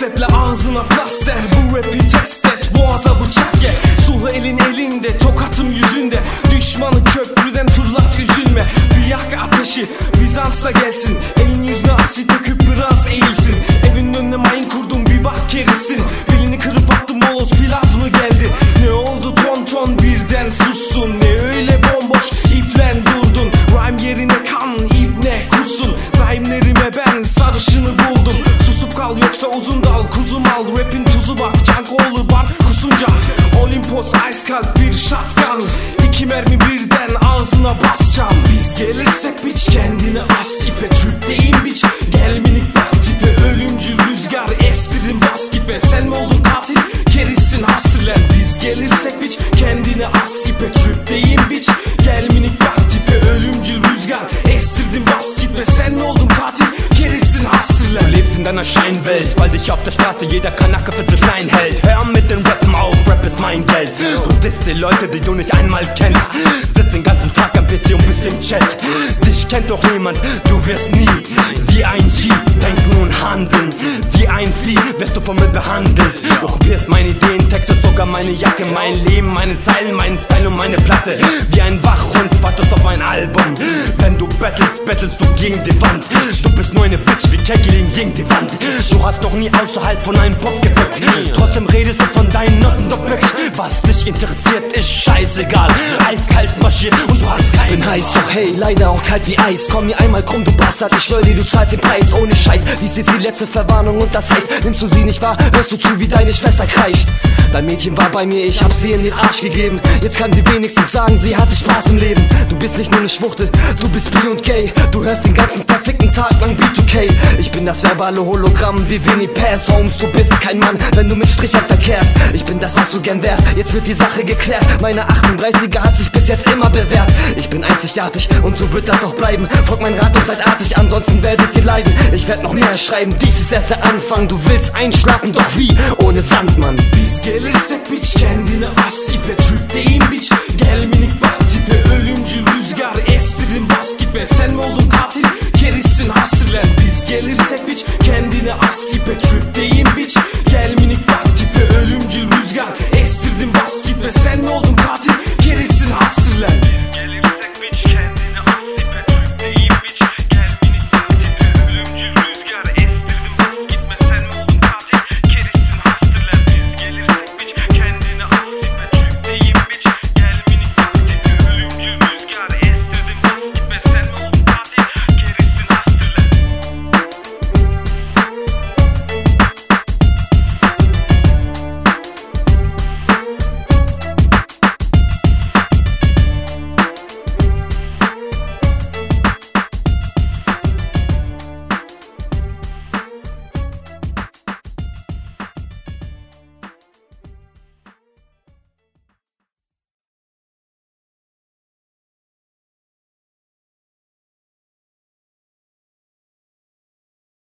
steple ağzına plaster. Bu rapi test et. Boğaza bıçak ye. Suha elin elinde tokatım yüzünde. Düşmanı köprüden fırlat üzülme. Bir yak ateşi Bizans'ta gelsin. Elin yüzüne asit döküp biraz eğilsin. Kusunca. Olimpos ice bir shotgun. İki mermi birden ağzına basacağım. Biz gelirsek biç kendini as ipe Tripteyim biç gel minik bak tipe Ölümcül rüzgar estirin bas git be Sen mi oldun katil? Kerisin hasırlen Biz gelirsek biç kendini as ipe Tripteyim biç gel minik bak tipe Ölümcül rüzgar estirdin bas git be Sen mi oldun katil in deiner Scheinwelt, weil dich auf der Straße jeder Kanacke für zu klein hält. Hör mit den Rappen auf, Rap ist mein Geld. Du disst die Leute, die du nicht einmal kennst. Sitzt den ganzen Tag am PC und bist im Chat. Dich kennt doch niemand, du wirst nie wie ein G denken und handeln. Wie ein Vieh wirst du von mir behandelt. Du kopierst meine Texte, sogar meine Jacke, mein Leben, meine Zeilen, meinen Style und meine Platte. Wie ein Wachhund wartest auf ein Album. Wenn du battlest, battlest du gegen die Wand. Du bist nur eine Bitch wie Jacqueline gegen die Wand. Du hast noch nie außerhalb von einem Bock gefickt. Trotzdem redest du von deinen Noten, doch. Was dich interessiert, ist scheißegal. Eiskalt marschiert und du hast keinen Bin heiß, doch hey, leider auch kalt wie Eis. Komm mir einmal krumm, du Bastard, ich schwör dir, du zahlst den Preis ohne Scheiß. Dies ist die letzte Verwarnung und das heißt, nimmst du sie nicht wahr, hörst du zu, wie deine Schwester kreischt. Dein Mädchen war bei mir, ich hab sie in den Arsch gegeben. Jetzt kann sie wenigstens sagen, sie hatte Spaß im Leben. Du bist nicht nur eine Schwuchtel, du bist bi und gay. Du hörst den ganzen perfekten Tag lang B2K. Ich bin das verbale Hologramm wie Winnie Pass Holmes. Du bist kein Mann, wenn du mit Strichern verkehrst. Ich bin das, was du gern wärst. Jetzt wird die Sache geklärt. Meine 38er hat sich bis jetzt immer bewährt. Ich bin einzigartig und so wird das auch bleiben. Folgt mein Rat und seid artig, ansonsten werdet ihr leiden. Ich werd noch mehr schreiben, dies ist erst der Anfang. Du willst einschlafen, doch wie? Ohne Sandmann. Biz gelirsek biç kendini as ipe Tripteyim biç gel minik bak tipe Ölümcül rüzgar estirin bas be Sen mi oldun katil kerisin hasırlen Biz gelirsek biç kendini as ipe Tripteyim